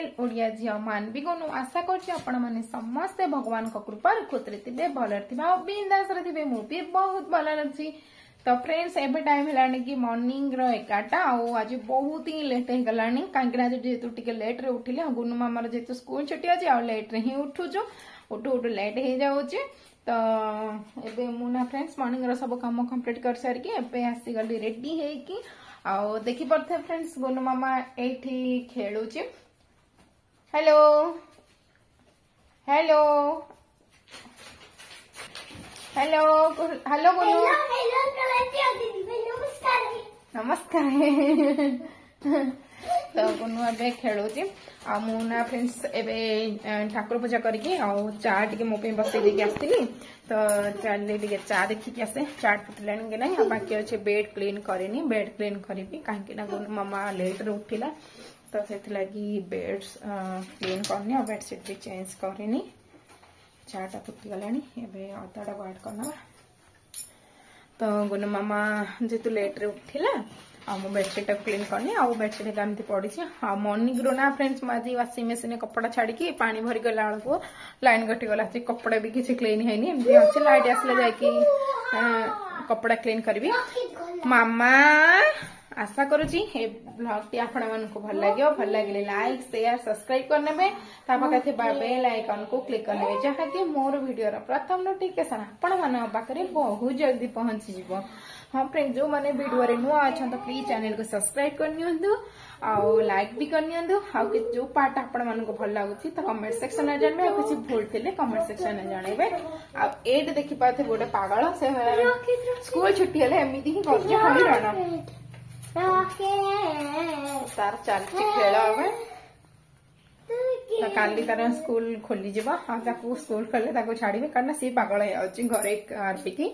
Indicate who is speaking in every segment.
Speaker 1: Channel Odia ঝিও মানবিকনু আশা করছি আপনার সমস্তে ভগবান কৃপার খুশি থাকবে ভালরে থাকবে আর বিন্দাসরে থাকবে মু বি বহুত ভালরে অছি তো ফ্রেন্ডস এবে টাইম হলানি কি মর্নিং র 11টা আউ আজ বহুত হি লেট হই গলানি কাইকি না যেহেতু টিকে লেট রে উঠিলে গুনু মামার যেহেতু স্কুল ছুটি আছে আর লেট রে হি উঠুছো উঠু উঠু লেট হই যাউছে ତ ଏବେ ମୁଁ ନା ଫ୍ରେଣ୍ଡସ୍ ମର୍ଣ୍ଣିଂର ସବୁ କାମ କମ୍ପ୍ଲିଟ୍ କରିସାରିକି ଏବେ ଆସିଗଲି ରେଡି ହେଇକି ଆଉ ଦେଖିପାରୁଥିବେ ଫ୍ରେଣ୍ଡସ୍ ଗୋଲୁ ମାମା ଏଇଠି ଖେଳୁଛି हेलो हेलो हेलो हेलो बोलो नमस्कार तो गुनु अबे खेलो जी आ मुना फ्रेंड्स एबे ठाकुर पूजा कर आ चा टिके मो बसे दे के आस्तिनी तो चल ले टिके चा देखि के असे चाट पुटलेन के नहीं बाकी अछे बेड क्लीन करेनी बेड क्लीन करबी काहे के ना मामा लेट रे उठिला तो से बेडस क्लीन करनी आ बेडसीट भी चेज करनी चाटा फुटिगलानी अदाटा अतटा बाड़ करना तो गुन मामा जेत लेट्रे उठिला आ बेडसीट क्लीन करनी आ बेडसीट एमती पड़ी आ मर्णिंग रू ना फ्रेंड्स मुझे आज वाशिंग मेसीन कपड़ा छाड़ी पा भरी गला बेलू लाइन कटिगला कपड़ा भी किसी क्लीन है लाइट आसला
Speaker 2: जा
Speaker 1: कपड़ा क्लीन करी मामा आशा कर भल लगे भल लगे लाइक सेयार सब्सक्राइब करने बेल आइकन को क्लिक करेंगे जहां मोर भिड प्रथम नोटिकेसन आपरे बहुत जल्दी पहुंची हाँ फ्रेंड जो मैंने भिडियो नुआ अच्छा प्लीज चैनल को सब्सक्राइब लाइक भी करो पार्ट आपको भल तो कमेंट सेक्शन में जानवे किसी भूल थे कमेंट सेक्शन में जनवे आईट देखी पाते गोटे पगल से
Speaker 2: स्कूल
Speaker 1: छुट्टी एमती ही कर
Speaker 2: हाँ।
Speaker 1: खेल
Speaker 2: तो काली स्कूल
Speaker 1: खोली हाँ, स्कूल खोले छाड़े कहना सी पगल घर हार्पी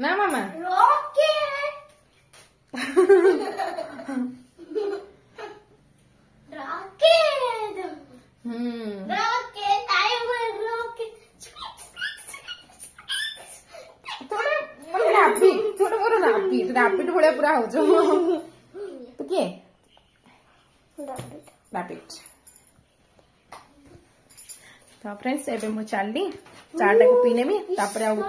Speaker 1: ना मामा થોડા पूरा हो તો કે तो फ्रेंड्स एवं मुझे चली
Speaker 2: चाटा को पीने में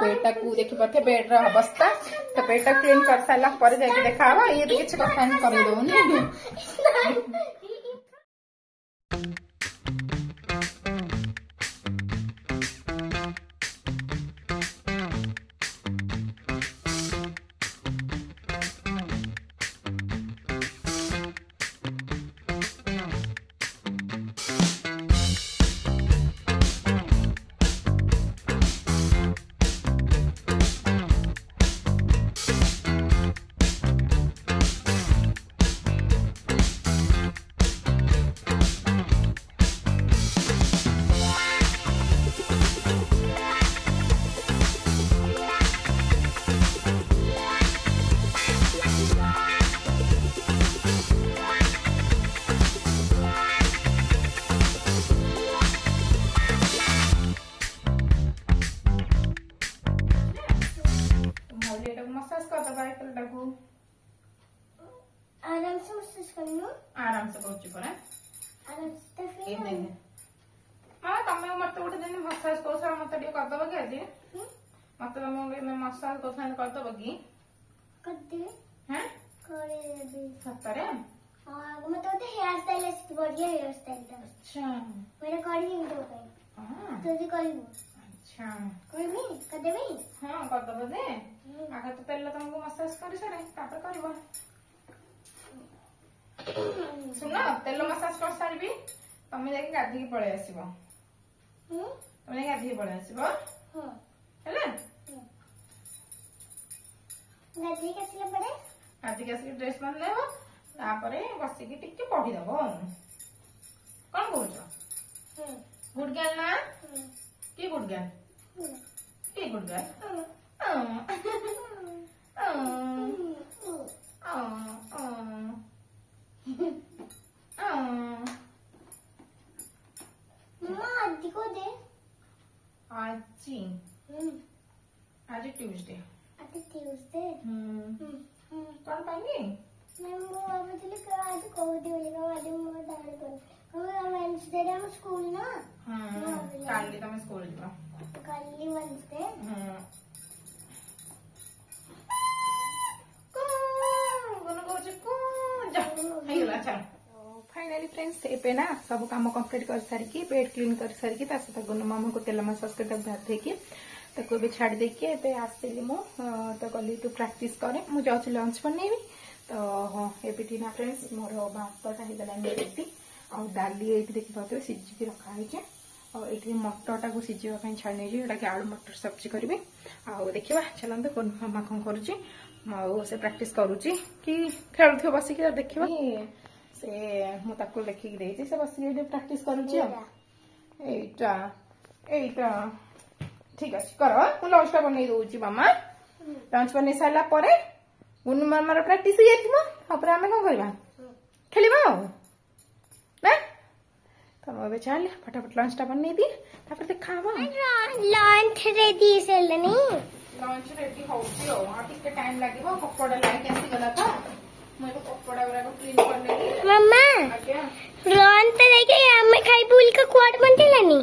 Speaker 2: पेटा को देखी पार्थे बेड रवस्था
Speaker 1: तो पेटा क्लीन कर सारा पर जाके देखा ये किसी कथा कर दौन
Speaker 2: ଦେମି
Speaker 1: ମା ତମେ ମତେ ଗୋଟେ ଦିନ ମସାଜ କୌଶଳ ମତେ ଟିକେ କରିଦବ କି ଆଜି ମତେ ତମେ ମସାଜ କୌଶଳ କରିଦବ କି
Speaker 2: କରିଦେବି
Speaker 1: ହଁ
Speaker 2: କରିଦେବି
Speaker 1: ସତରେ
Speaker 2: ମତେ ଗୋଟେ ହେୟାର ଷ୍ଟାଇଲ ଆସିଛି ବଢିଆ ହେୟାର ଷ୍ଟାଇଲଟା
Speaker 1: ଆଚ୍ଛା ମୁଁ
Speaker 2: କରିବି ତୋ ପାଇଁ ତୁ ବି କହିବୁ
Speaker 1: ଆଚ୍ଛା
Speaker 2: କହିବି କରିଦେବି
Speaker 1: ହଁ କରିଦବ ଯେ ଆଗ ତ ତେଲ ତମକୁ ମସାଜ କରିସାରେ ତାପରେ କରିବ
Speaker 2: ଶୁଣ
Speaker 1: ତେଲ ମସାଜ କରିସାରିବି ତମେ ଯାଇକି ଗାଧେଇକି ପଳେଇ ଆସିବ ତମେ ଯାଇକି ଗାଧେଇକି ପଳେଇ ଆସିବ ହେଲା
Speaker 2: ଗାଧେଇକି ଆସିଲା ପରେ
Speaker 1: ଗାଧେଇକି ଆସିକି ଡ୍ରେସ୍ ବାନ୍ଧିଦେବ ତାପରେ ବସିକି ଟିକେ ପଢିଦବ କଣ କହୁଛ ଗୁଡ୍ ଗାର୍ଲ ନା କି ଗୁଡ୍ ଗାର୍ଲ କି ଗୁଡ୍ ଗାର୍ଲ ट्यूसडे
Speaker 2: अच्छा ट्यूसडे
Speaker 1: हम्म कौन पाएंगे
Speaker 2: मैम वो अभी तो लेकर आज कोविड बोलेगा वाले मुझे दाल को हम वेंसडे हम स्कूल ना
Speaker 1: हां कल के हम स्कूल जा
Speaker 2: कल ही वेंसडे
Speaker 1: हां फाइनाली फ्रेंड्स एपे सब कम कम्प्लीट कर सारिकी बेड क्लीन कर सारिकी सहित गुनु मामा को तेल मसाज कर गाधे तो छाड़ देखिए ए आसली मु तो कल तू प्राक्ट कैरे मुझे लंच बन तो हाँ ये ना फ्रेंड्स मोर बाई डाली देखिए सीझिक रखाई और ये मटरटा को सीझे छाड़ नहीं जोटा कि आलू मटर सब्जी करी आउ देखा चलते कौन मामा कौन कर प्राक्ट कर कि खेल थो बस देखा से मुझे देखिक देखिए प्राक्ट कर ঠিক ଅଛି କର ମୁଁ ଲଞ୍ଚଟା ବନେଇ ଦଉଛି ମାମା ଲଞ୍ଚ ବନେଇ ସାରିଲା ପରେ ଗୁନୁ ମାମାର ପୁରା ଟିସି ଯାଇଥିବ ତାପରେ ଆମେ କଣ କରିବା ଖେଳିବା ଆଉ ନା ତ ମୁଁ ଏବେ ଚାଲେ ଫଟାଫଟ ଲଞ୍ଚଟା ବନେଇବି ତାପରେ ଦେଖା ହବ
Speaker 2: ଲଞ୍ଚ ରେଡି ହେଇସାରିଲାଣି
Speaker 1: ଲଞ୍ଚ ରେଡି ହଉଛି ଆଉ ଆଉ ଟିକେ ଟାଇମ ଲାଗିବ ପକୋଡା ଲାଗି ଆସିଗଲା ତ ମୁଁ ଏବେ ପକୋଡା ଗୁଡାକ କ୍ଲିନ୍ କରିନେବି
Speaker 2: ମାମା
Speaker 1: ଆଜ୍ଞା
Speaker 2: ଲଞ୍ଚ ଦେଇକି ଆମେ ଖାଇବୁ ବୋଲି କୁଆଡେ ବଣ୍ଟିଲାନି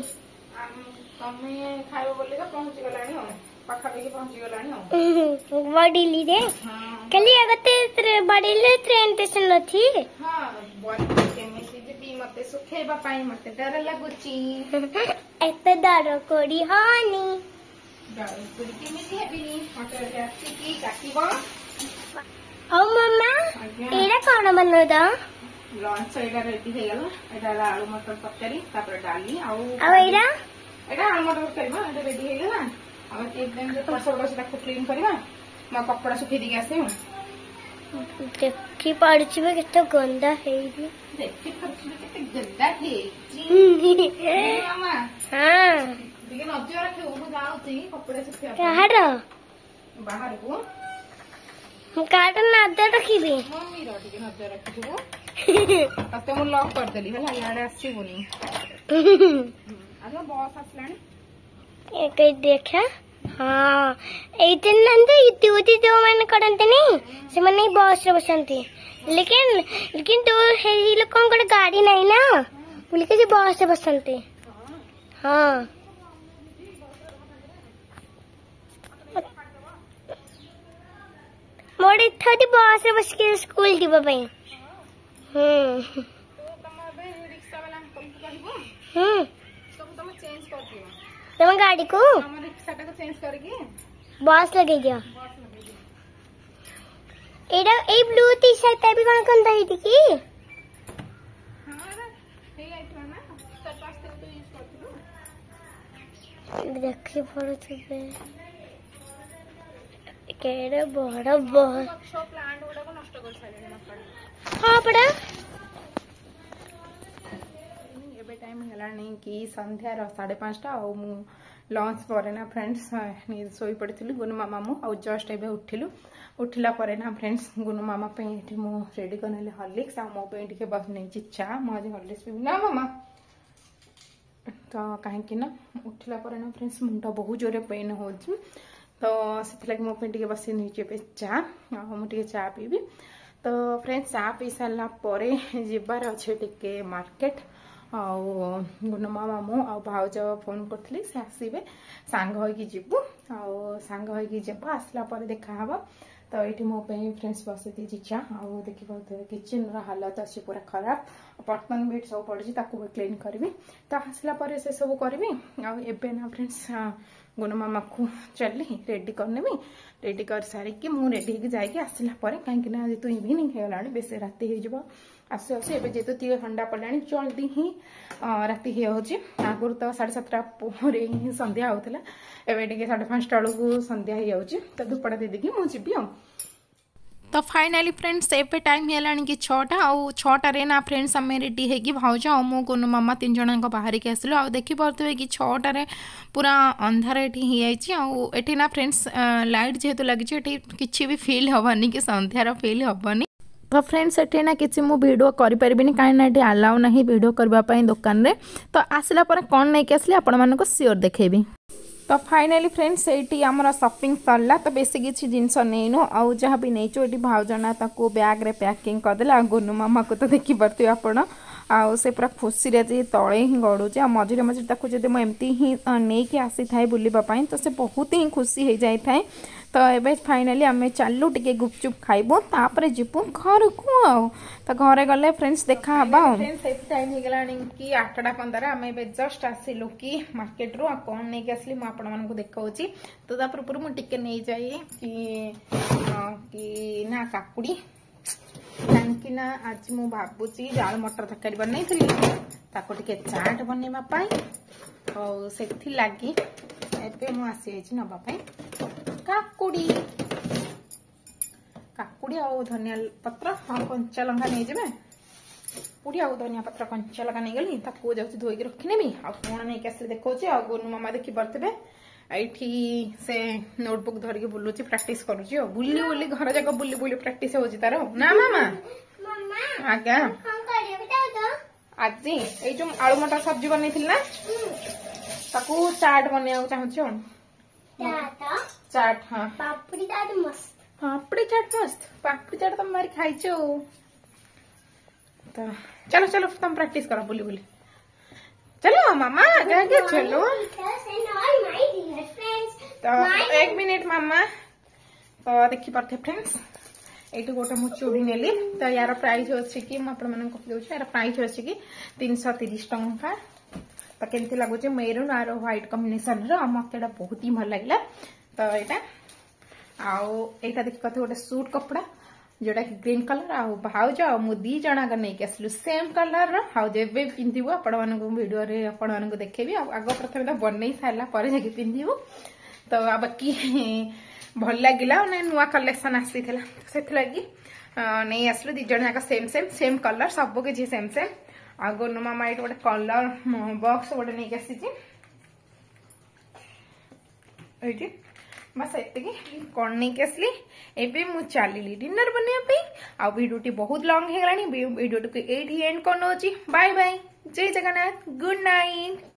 Speaker 1: ତମେ ଖାଇବ ବୋଲି ତ ପହଞ୍ଚିଗଲାଣି ଆଉ ପାଖାପାଖି ପହଞ୍ଚିଗଲାଣି
Speaker 2: ଆଉ ବଡ଼ିଲିରେ
Speaker 1: କାଲି
Speaker 2: ଗୋଟେ ବଡ଼ିଲି ଟ୍ରେନ୍ ଷ୍ଟେସନ୍ ଅଛି
Speaker 1: ହଁ କେମିତି ଯିବି ମତେ ଶୁଖେଇବା ପାଇଁ ମତେ ଡର ଲାଗୁଛି
Speaker 2: ଏତେ ଡର କୋଡ଼ି ହନି
Speaker 1: ଡର କୋଡ଼ି କେମିତି ହେବିନି ମତେ ଆସିକି କାଟିବ
Speaker 2: ହଉ ମାମା
Speaker 1: ଏଇଟା
Speaker 2: କଣ ବନଉଛ
Speaker 1: ଲଞ୍ଚ ଏଇଟା ରେଡି ହେଇଗଲା ଏଇଟା ଆଳୁ ମଟର ତରକାରୀ ତାପରେ ଡାଲି ଆଉ ଆଉ ଏଇଟା ଏଇଟା ଆମର କରିବା ଏଇଟା ରେଡି ହେଇଗଲା ଆଉ ଏଇ ଟାଇମ୍ ଯେ ସେଟାକୁ କ୍ଲିନ୍ କରିବା ମୋ କପଡ଼ା ଶୁଖେଇ ଦେଇକି ଆସିବୁ
Speaker 2: ଦେଖିପାରୁଥିବେ କେତେ ଗନ୍ଦା ହେଇଛି
Speaker 1: ଦେଖିପାରୁଥିବେ କେତେ ଗନ୍ଦା ହେଇଛି ଟିକେ ନଜର ବାହାରକୁ
Speaker 2: ମୁଁ କାହାର ନଜର ରଖିବି
Speaker 1: ମମିର ତତେ ମୁଁ ଲକ୍ କରିଦେଲି ହେଲା ଇଆଡ଼େ ଆସିବୁନି ಅದು ಬಾಸ್ ಹಸ್ಲಣ್ಣ
Speaker 2: ಏಕೈದೇಖ ಹಾ ಐತಿನಂದ್ರೆ ಇತ್ತು ಉತ್ತಿದ್ದೇವೆ ಮನೆ ಕಡಂತೇನೆ ସେମାନେ ବସ୍ରେ ବସନ୍ତି ଲେକିନ ଲେକିନ ତୋ ହେଇ ଲୋକଙ୍କର ଗାଡ଼ି ନାହିଁ ନା ବୋଲିକି ସେ ବସ୍ରେ ବସନ୍ତି ହଁ ମୋର ଇଚ୍ଛା ଅଛି ବସ୍ରେ ବସିକି ସ୍କୁଲ ଯିବା ପାଇଁ ହୁଁ ହୁଁ तुम तो गाड़ी को बॉस लगे गया एडा ए ब्लू टी शर्ट है भी कौन कौन दाई थी की देखी बड़ छुपे केड़े बड़ बड़
Speaker 1: सब प्लांट गुडा को नष्ट कर सारे
Speaker 2: हाँ पड़ा
Speaker 1: ଟାଇମ୍ ହେଲାଣି କି ସନ୍ଧ୍ୟାର ସାଢ଼େ ପାଞ୍ଚଟା ଆଉ ମୁଁ ଲଞ୍ଚ ପରେ ନା ଫ୍ରେଣ୍ଡସ୍ ଶୋଇପଡ଼ିଥିଲି ଗୁନୁ ମାମା ମୁଁ ଆଉ ଜଷ୍ଟ ଏବେ ଉଠିଲୁ ଉଠିଲା ପରେ ନା ଫ୍ରେଣ୍ଡସ୍ ଗୁନୁ ମାମା ପାଇଁ ଏଠି ମୁଁ ରେଡ଼ି କରିନେଲି ହର୍ଲିକ୍ସ ଆଉ ମୋ ପାଇଁ ଟିକେ ବସ ନେଇଛି ଚା ମୁଁ ଆଜି ହର୍ଲିକ୍ସ ପିବି ନା ମାମା ତ କାହିଁକି ନା ଉଠିଲା ପରେ ନା ଫ୍ରେଣ୍ଡସ୍ ମୁଣ୍ଡ ବହୁତ ଜୋରରେ ପେନ୍ ହେଉଛି ତ ସେଥିଲାଗି ମୋ ପାଇଁ ଟିକେ ବସି ନେଇଛି ଏବେ ଚା ଆଉ ମୁଁ ଟିକେ ଚା ପିଇବି ତ ଫ୍ରେଣ୍ଡସ୍ ଚା ପିଇ ସାରିଲା ପରେ ଯିବାର ଅଛି ଟିକେ ମାର୍କେଟ୍ ଆଉ ଗୁଣ୍ଡମା ମାମୁଁ ଆଉ ଭାଉଜ ଫୋନ୍ କରିଥିଲି ସେ ଆସିବେ ସାଙ୍ଗ ହୋଇକି ଯିବୁ ଆଉ ସାଙ୍ଗ ହୋଇକି ଯିବୁ ଆସିଲା ପରେ ଦେଖାହେବ ତ ଏଇଠି ମୋ ପାଇଁ ଫ୍ରେଣ୍ଡସ୍ ବସେଇ ଦେଇଛି ଚା ଆଉ ଦେଖିବ କିଚେନ୍ର ହାଲତ ଅଛି ପୁରା ଖରାପ ବର୍ତ୍ତମାନ ବିଟ୍ ସବୁ ପଡ଼ିଛି ତାକୁ କ୍ଲିନ୍ କରିବି ତ ଆସିଲା ପରେ ସେସବୁ କରିବି ଆଉ ଏବେ ନା ଫ୍ରେଣ୍ଡସ୍ ଗୁଣମାମାକୁ ଚାଲି ରେଡ଼ି କରିନେବି ରେଡ଼ି କରିସାରିକି ମୁଁ ରେଡ଼ି ହେଇକି ଯାଇକି ଆସିଲା ପରେ କାହିଁକିନା ଯେହେତୁ ଇଭିନିଂ ହେଇଗଲାଣି ବେଶୀ ରାତି ହେଇଯିବ आसे आसे एवं थंडा पड़ा जल्दी ही राति आगुर तो साढ़े सतटा पोरे ही सन्ध्या होता है एवं साढ़े पांचटा बेलू सन्ध्या हो जाए धूपड़ा दीदी की मुझे जी तो फाइनाली फ्रेंड्स एवं टाइम है छटा आ छटे ना फ्रेंड्स आम रेडी होज आ मो गोनू मामा तीन जन बाहर की आसलू आ देख पारे कि छटे पूरा अंधार ये ना फ्रेंड्स लाइट जेहतु लगे ये कि भी फिल हेनी कि सन्धार फिल हेनी तो फ्रेंड्स से किसी मुझे भिड करें कहीं ना ये आलाउ ना भिड करने दोकन में तो आसापर कौन नहीं आसली आपण सियोर देखेबी तो फाइनाली फ्रेंड्स से सपिंग सरला तो बेस किसी जिनस नहींनु आउ जहाँ भी नहींचु ये भाजना ताको ब्याग्रे पैकिंग करदे आ गुनू मामा को तो देख पारे आप आउ से पूरा खुशी से तले ही गड़ूचे आ मझे मझे मुझे एमती ही नहीं आसी थाए बुलवाई तो से बहुत ही खुशी हो जाए तो ये फाइनाली आम चलू टे गुपचुप खाइबू तापर जी घर को आओ तो घरे गले फ्रेंड्स देखा हाँ फ्रेंड्स टाइम हो गला कि आठटा पंदर आम जस्ट आसलू कि मार्केट रू कौन नहीं आसली मुझे आप तो पूर्व मुझे नहीं जाए कि ना काकुड़ी कहीं आज मुझे भावुची डाल मटर तरक बन ताको टे चाट बनवाई और लगे मुझे नापाई কাকুড়ি কাকুড়ি আউ ধনিয়া পত্র হ্যাঁ কঞ্চা লঙ্কা নিয়ে যাবে কাকুড়ি আউ ধনিয়া পত্র কঞ্চা লঙ্কা নিয়ে গলি তাকে যাচ্ছি ধোইকি রখিনেবি আউ কোণ নেইকি আসলে দেখছি আউ গোনু মামা দেখি পারিবে ଏଇଠି ସେ ନୋଟବୁକ୍ ଧରିକି ବୁଲୁଛି ପ୍ରାକ୍ଟିସ୍ କରୁଛି ଆଉ ବୁଲି ବୁଲି ଘର ଯାକ ବୁଲି ବୁଲି ପ୍ରାକ୍ଟିସ୍ ହଉଛି ତାର ନା ମାମା ଆଜ୍ଞା ଆଜି ଏଇ ଯୋଉ ଆଳୁ ମଟର ସବଜି ବନେଇଥିଲି ନା ତାକୁ ଚାଟ୍ ବନେଇବାକୁ ଚାହୁଁଛି ଆଉ
Speaker 2: ચાટ
Speaker 1: હા
Speaker 2: પાપડી ચાટ મસ્ત
Speaker 1: પાપડી ચાટ મસ્ત પાપડી ચાટ તમારી ખાઈ છો તો ચાલો ચાલો તમે પ્રેક્ટિસ કરો બોલી બોલી ચલો મામા જાગે ચલો તો
Speaker 2: એક
Speaker 1: મિનિટ મામા તો ଦେଖିପାରୁଥିବେ ଫ୍ରେଣ୍ଡସ୍ ଏଇଠି ଗୋଟେ ମୁଁ ଚୁଡ଼ି ନେଲି ତ ୟାର ପ୍ରାଇସ୍ ଅଛି କି ମୁଁ ଆପଣମାନଙ୍କୁ କହୁଛି ୟାର ପ୍ରାଇସ୍ ଅଛି କି ତିନିଶହ ତିରିଶ ଟଙ୍କା तो कमी लगुच मेरून आर ह्वैट कम्बेसन रहा बहुत ही भल लगे तो यहाँ आईटा देख कहते गोटे सुट कपड़ा जोटा कि ग्रीन कलर आउज आ दीज नहीं आसलु सेम कलर रेबे पिंधु आपड़ो देखेबि आग प्रथम तो बनई सारापर जा पिंधु तो बाकी भल लगे लगला नुआ कलेक्शन आसी से नहीं आसलु these same same same colour सबकि same same, same आगो नुमा माइट गोटे कलर बक्स गोटे नहीं आसी ବାସ୍ ଏତିକି କ'ଣ ନେଇକି ଆସିଲି ଏବେ ମୁଁ ଚାଲିଲି ଡିନର ବନେଇବା ପାଇଁ ଆଉ ଭିଡ଼ିଓଟି ବହୁତ ଲଙ୍ଗ୍ ହେଇଗଲାଣି ଭିଡ଼ିଓଟିକୁ ଏଇଠି ଏଣ୍ଡ କରିନେଉଛି ବାଏ ବାଏ ଜୟ ଜଗନ୍ନାଥ ଗୁଡ୍ ନାଇଟ୍